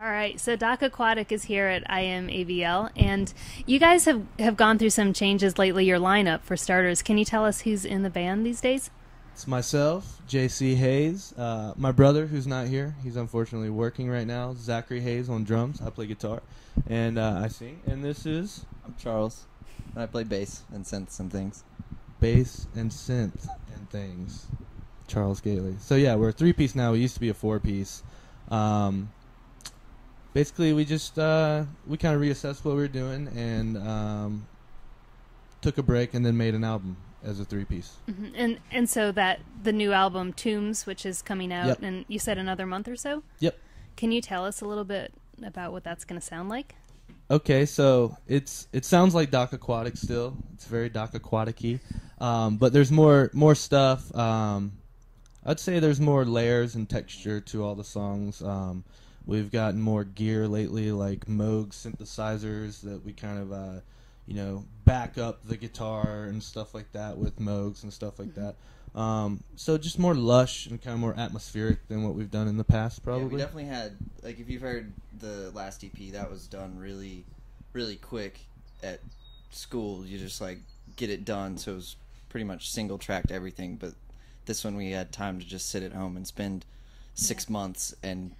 All right, so Doc Aquatic is here at Iam AVL, and you guys have, have gone through some changes lately. Your lineup, for starters, can you tell us who's in the band these days? It's myself, JC Hayes, uh, my brother who's not here. He's unfortunately working right now. Zachary Hayes on drums. I play guitar, and uh, I sing. And this is I'm Charles, and I play bass and synth and things. bass and synth and things. Charles Gailey. So yeah, we're a three piece now. We used to be a four piece. Um, basically, we just uh, we kind of reassessed what we were doing and um, took a break and then made an album as a three piece. hmm And and so that the new album Tombs, which is coming out, Yep. and you said another month or so. Yep. Can you tell us a little bit about what that's going to sound like? Okay, so it's it sounds like Doc Aquatic still. It's very Doc Aquatic-y. Um, but there's more more stuff. Um, I'd say there's more layers and texture to all the songs. Um, we've gotten more gear lately, like Moog synthesizers that we kind of uh, you know back up the guitar and stuff like that with Moogs and stuff like that. Um, so just more lush and kind of more atmospheric than what we've done in the past, Yeah, we definitely had like if you've heard the last EP, that was done really, really quick at school. You just like get it done, so it was pretty much single tracked everything. But this one we had time to just sit at home and spend six months and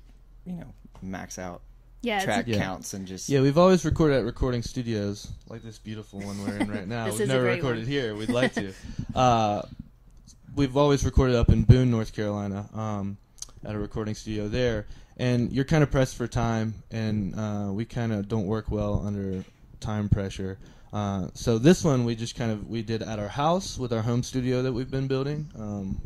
you know max out Yeah, track Yeah. counts and just Yeah, we've always recorded at recording studios, like this beautiful one we're in right now. We've never recorded one. here. We'd like to. uh, we've always recorded up in Boone, North Carolina, um, at a recording studio there. And you're kind of pressed for time, and uh, we kind of don't work well under time pressure. Uh, so this one we just kind of we did at our house with our home studio that we've been building. Um,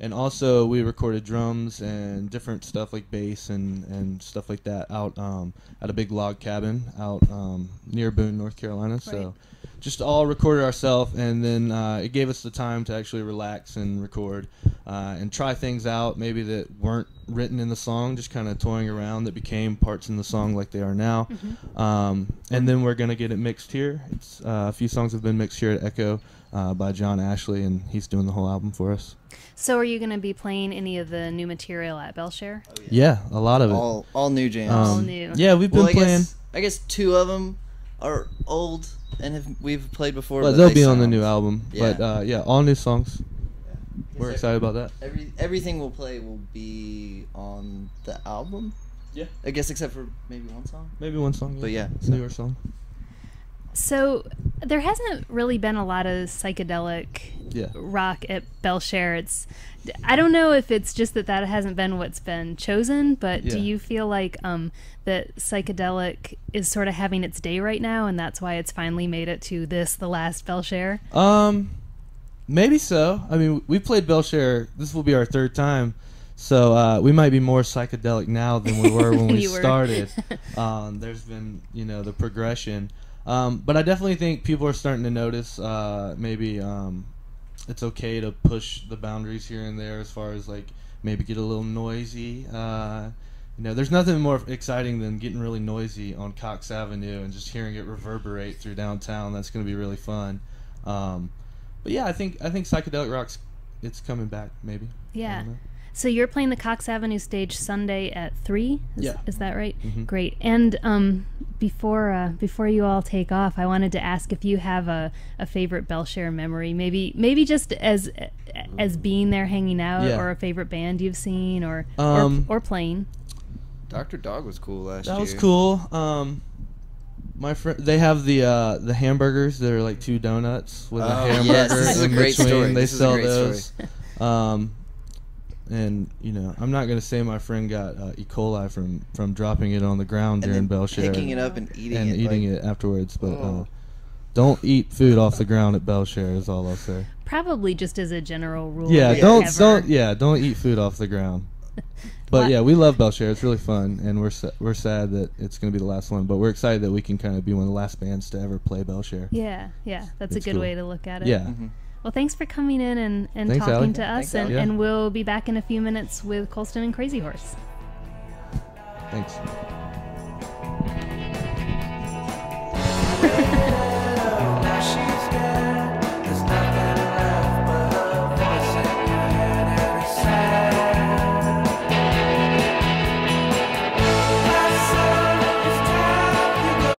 and also we recorded drums and different stuff like bass and, and stuff like that out um, at a big log cabin out um, near Boone, North Carolina. Right. So just all recorded ourselves, and then uh, it gave us the time to actually relax and record uh, and try things out maybe that weren't written in the song, just kind of toying around that became parts in the song like they are now. Um, and then we're gonna get it mixed here. It's uh, a few songs have been mixed here at Echo uh, by John Ashley, and he's doing the whole album for us. So, are you going to be playing any of the new material at Bele Chere? Oh, Yeah, a lot of it. all all new jams. All Um, new. Yeah, we've been well, I playing. guess I guess two of them are old and have we've played before. But but they'll they be on the new album. Yeah. But uh, yeah, all new songs. Yeah. We're Is excited about that. Every everything we'll play will be on the album. Yeah. I guess except for maybe one song. Maybe one song. But yeah, so- newer song. So, there hasn't really been a lot of psychedelic Yeah. rock at Bele Chere. It's I don't know if it's just that that hasn't been what's been chosen, but do you feel like um, that psychedelic is sort of having its day right now, and that's why it's finally made it to this, the last Bele Chere? Um, maybe so. I mean, we played Bele Chere. This will be our third time, so uh, we might be more psychedelic now than we were when we were. started. um, there's been, you know, the progression. Um, but I definitely think people are starting to notice. Uh, maybe um, it's okay to push the boundaries here and there, as far as like maybe get a little noisy. Uh, you know, there's nothing more exciting than getting really noisy on Coxe Avenue and just hearing it reverberate through downtown. That's going to be really fun. Um, but yeah, I think I think psychedelic rock's it's coming back. Maybe. Yeah. Don't know. So you're playing the Coxe Avenue stage Sunday at three. Is, Yeah. is that right? Mhm. Great. And um, before uh, before you all take off, I wanted to ask if you have a, a favorite Bele Chere memory. Maybe maybe just as as being there hanging out, Yeah. or a favorite band you've seen, or Um, or, or playing. Doctor Dog was cool last That year. That was cool. Um, my friend, they have the uh, the hamburgers. They're like two donuts with a Oh, hamburger yes, this is a in great between. story. They This is a sell great those. Story. And you know, I'm not gonna say my friend got uh, E. coli from from dropping it on the ground And during then Bele Chere picking it up and eating it and it. eating like, it afterwards. But Oh. uh, don't eat food off the ground at Bele Chere. Is all I'll say. Probably just as a general rule. Yeah, Yeah, don't ever. don't yeah, don't eat food off the ground. But yeah, we love Bele Chere. It's really fun, and we're sa- we're sad that it's going to be the last one. But we're excited that we can kind of be one of the last bands to ever play Bele Chere. Yeah, yeah, that's It's a good cool. way to look at it. Yeah. Mhm. Well, thanks for coming in and, and Thanks, talking Alli. to us, Thanks, and, Yeah. and we'll be back in a few minutes with Colston and Crazy Horse. Thanks.